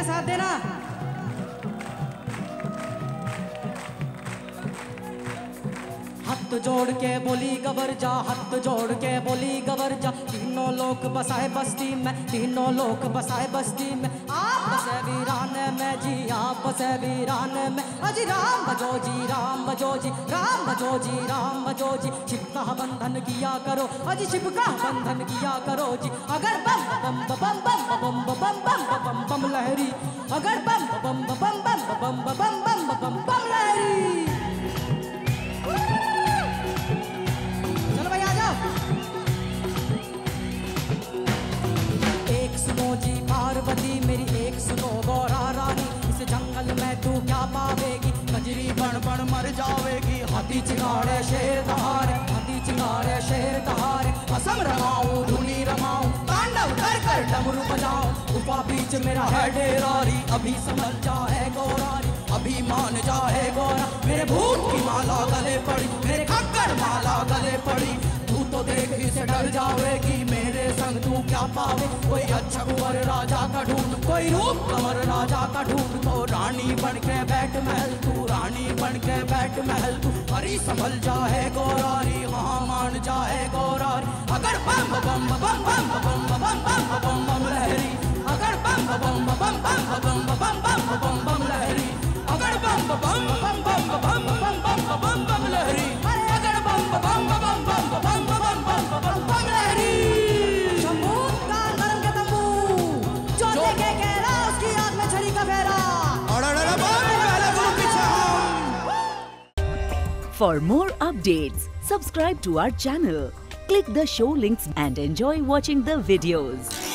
मेरे साथ देना। हाथ जोड़ के बोली गबर जा। हाथ जोड़ के बोली गबर जा। तीनों लोग बसाए बस्ती में, तीनों लोग बसाए बस्ती में। आप बसे वीरान में जी, आप बसे वीरान में। अजी राम बजो जी, राम बजो जी, राम बजो जी, राम बजो जी। शिव का बंधन किया करो। अजी शिव का बंधन किया करो जी। अगर बम बम बम बम बम बम बम बम जाओ एक सुनो जी पार्वती मेरी एक सुनो गौरा रानी इस जंगल में तू क्या पावेगी कजरी बन बन मर जावेगी हाथी चिंगाड़े शेर बीच मेरा है डेरारी अभी समझ जा है गौरारी अभी मान जा है गौरा। मेरे भूत की माला गले पड़ी, मेरे खक्कर माला गले पड़ी। तू तो देख से डर जावेगी मेरे संग तू क्या पावे? कोई अच्छा कुंवर राजा का ढूंढ, कोई रूप कंवर राजा का ढूंढ तो रानी बन के बैठ महल, तू रानी बन के बैठ महल। तू हरी संभल जा है गौरारी हाँ मान जा है गौरारी अगर बम बम बम बम बम बम बम बम बम बम बम लहरी अगर बम बम बम बम बम बम बम बम बम लहरी अगर बम बम बम बम बम बम बम बम बम लहरी शंभू कान गरम के तंबू जो देखे कहरा उसकी आग में छड़ी का फेरा For more updates, subscribe to our channel, click the show links and enjoy watching the videos.